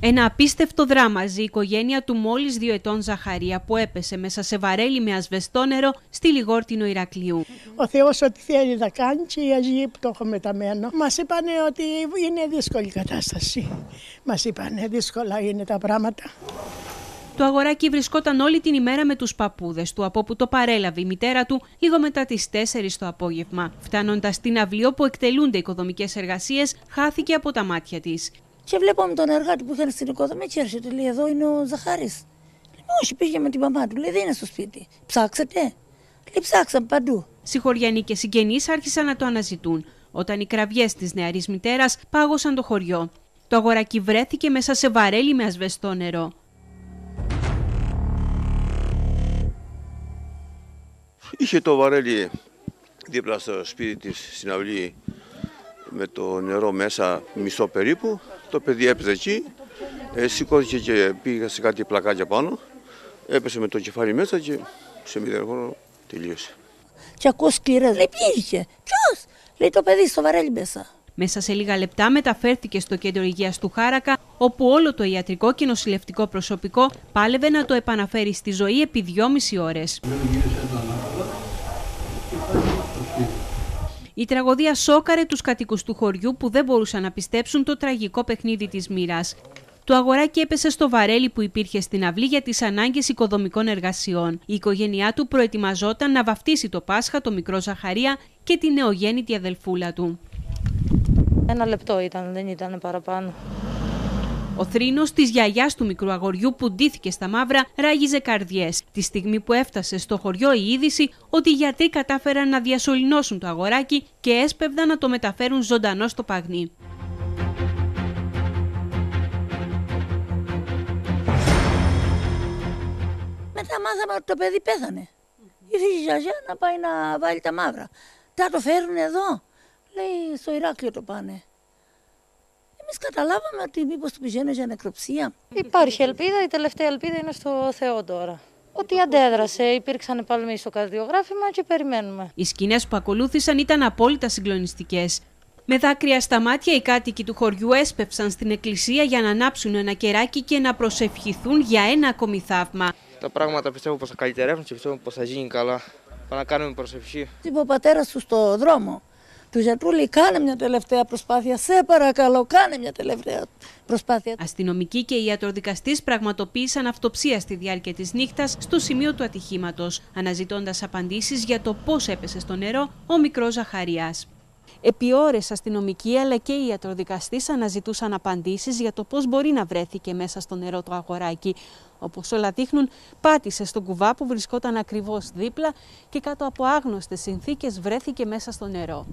Ένα απίστευτο δράμα ζει η οικογένεια του μόλις δύο ετών Ζαχαρία που έπεσε μέσα σε βαρέλι με ασβεστό νερό στη Λιγόρτινο Ηρακλείου. Ο Θεός ό,τι θέλει να κάνει και οι Αγίοι που το έχουμε μεταμένο. Μας είπανε ότι είναι δύσκολη η κατάσταση. Μας είπανε δύσκολα είναι τα πράγματα. Το αγοράκι βρισκόταν όλη την ημέρα με τους παππούδες του, από όπου το παρέλαβε η μητέρα του λίγο μετά τις 4 το απόγευμα. Φτάνοντας στην αυλή όπου εκτελούνται οικοδομικές εργασίες, χάθηκε από τα μάτια της. Και βλέπαμε τον εργάτη που είχαν στην οικοδομή και έρχεται, λέει, εδώ είναι ο Ζαχάρης. Λέει, όχι, πήγε με την μαμά του, λέει, δεν είναι στο σπίτι. Ψάξατε. Λέει, ψάξαμε παντού. Συγχωριανοί και συγγενείς άρχισαν να το αναζητούν, όταν οι κραυγές της νεαρής μητέρας πάγωσαν το χωριό. Το αγοράκι βρέθηκε μέσα σε βαρέλι με ασβεστό νερό. Είχε το βαρέλι δίπλα στο σπίτι της στην αυλή με το νερό μέσα μισό περίπου. Το παιδί έπαιζε εκεί, ε, σηκώθηκε και πήγε σε κάτι πλακάκια πάνω. Έπεσε με το κεφάλι μέσα και σε μηδέν χρόνο τελείωσε. Και ακούω σκληρές, λέει, ποιοι είχε. Ποιος. Λέει το παιδί στο βαρέλι μέσα. Μέσα σε λίγα λεπτά μεταφέρθηκε στο κέντρο υγείας του Χάρακα, όπου όλο το ιατρικό και νοσηλευτικό προσωπικό πάλευε να το επαναφέρει στη ζωή επί δυόμιση ώρες. Η τραγωδία σόκαρε τους κατοίκους του χωριού που δεν μπορούσαν να πιστέψουν το τραγικό παιχνίδι της μοίρας. Το αγοράκι έπεσε στο βαρέλι που υπήρχε στην αυλή για τις ανάγκες οικοδομικών εργασιών. Η οικογένειά του προετοιμαζόταν να βαφτίσει το Πάσχα το μικρό Ζαχαρία και τη νεογέννητη αδελφούλα του. Ένα λεπτό ήταν, δεν ήταν παραπάνω. Ο θρήνος της γιαγιάς του μικρού αγοριού που ντύθηκε στα μαύρα ράγιζε καρδιές. Τη στιγμή που έφτασε στο χωριό η είδηση ότι οι γιατροί κατάφεραν να διασωληνώσουν το αγοράκι και έσπευδαν να το μεταφέρουν ζωντανό στο παγνί. Μετά μάθαμε ότι το παιδί πέθανε. Ήρθε η γιαγιά να πάει να βάλει τα μαύρα. Τα το φέρουν εδώ. Λέει στο Ηράκλειο το πάνε. Εμείς καταλάβαμε ότι μήπως του πηγαίνει για νεκροψία. Υπάρχει ελπίδα, η τελευταία ελπίδα είναι στο Θεό τώρα. Ότι αντέδρασε, υπήρξαν παλμοί στο καρδιογράφημα και περιμένουμε. Οι σκηνές που ακολούθησαν ήταν απόλυτα συγκλονιστικές. Με δάκρυα στα μάτια, οι κάτοικοι του χωριού έσπευσαν στην εκκλησία για να ανάψουν ένα κεράκι και να προσευχηθούν για ένα ακόμη θαύμα. Τα πράγματα πιστεύω πως θα καλυτερεύουν και πιστεύω πως θα γίνει καλά. Πάμε να κάνουμε προσευχή. Είπε ο πατέρας του στο δρόμο του γιατρού λέει κάνε μια τελευταία προσπάθεια, σε παρακαλώ κάνε μια τελευταία προσπάθεια. Αστυνομικοί και ιατροδικαστής πραγματοποίησαν αυτοψία στη διάρκεια της νύχτας στο σημείο του ατυχήματος, αναζητώντας απαντήσεις για το πώς έπεσε στο νερό ο μικρός Ζαχαριάς. Επί ώρες αστυνομικοί αλλά και οι ιατροδικαστές αναζητούσαν απαντήσεις για το πώς μπορεί να βρέθηκε μέσα στο νερό το αγοράκι. Όπως όλα δείχνουν, πάτησε στον κουβά που βρισκόταν ακριβώς δίπλα και κάτω από άγνωστες συνθήκες βρέθηκε μέσα στο νερό.